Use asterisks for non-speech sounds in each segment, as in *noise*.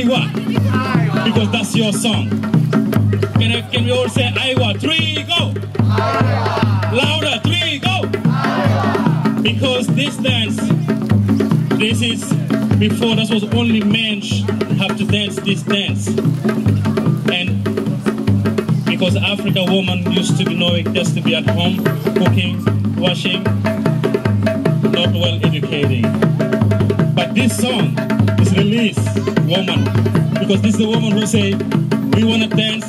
Iwah, because that's your song. Can, I, can we all say Iwah? Three, go! Louder, three, go! Because this dance, this is before that was only men have to dance this dance. And because African woman used to be knowing just to be at home, cooking, washing, not well educated. But this song is released, woman, because this is the woman who say, we want to dance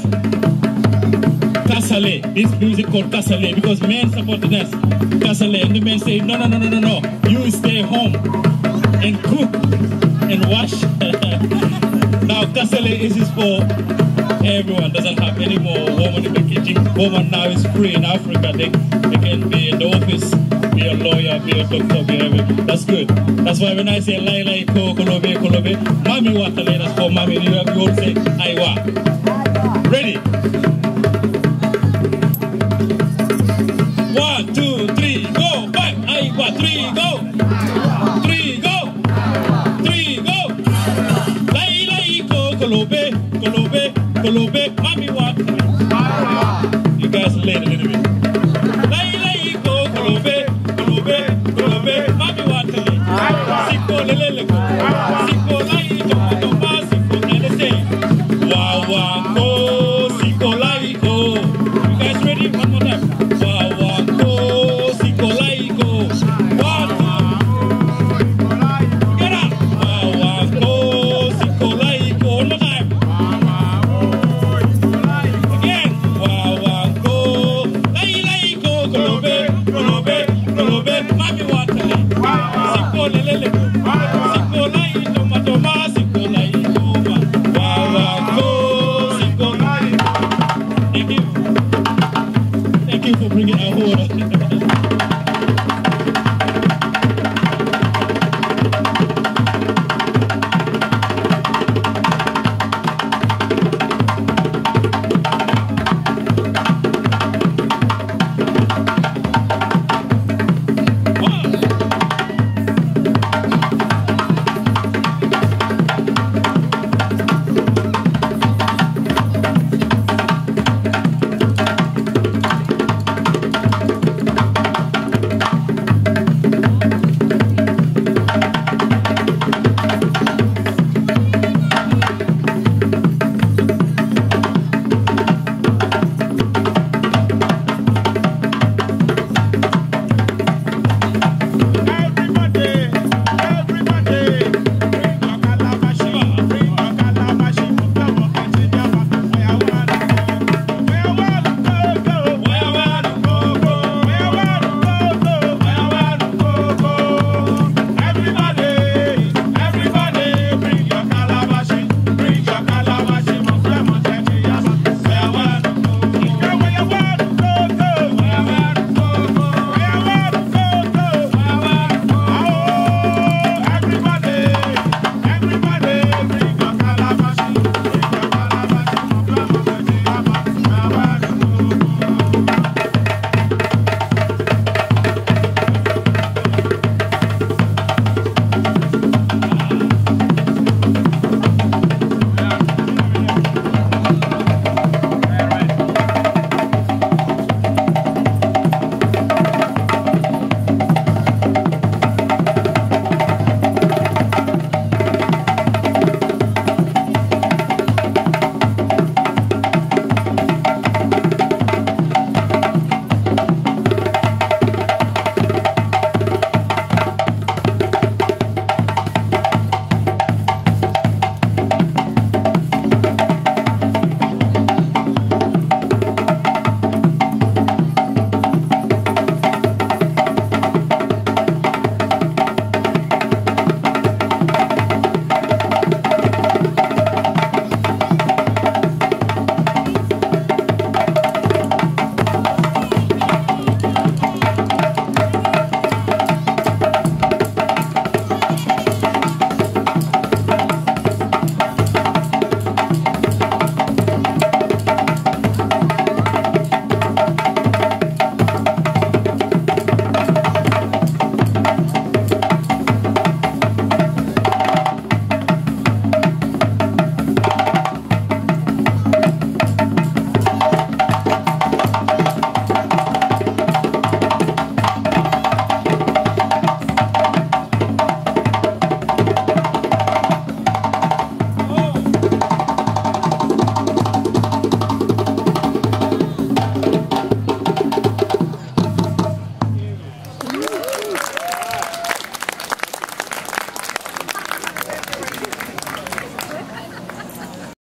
kasale, this music called kasale, because men support to dance kasale, and the men say, no, no, no, no, no, no, you stay home and cook and wash. *laughs* now kasale is for everyone, doesn't have any more woman in the kitchen. Woman now is free in Africa, they, they can be the be a lawyer, be a doctor, be everything. That's good. That's why when I say lai lai ko kolobe kolobe, mami watale, that's for mami, you have you say Iwah. Ready? One, two, three, go, back, Iwah, three, go. Three, go. Three, go. Lai lai ko kolobe, kolobe, kolobe, mami what? You guys late a little bit. people bringing our water.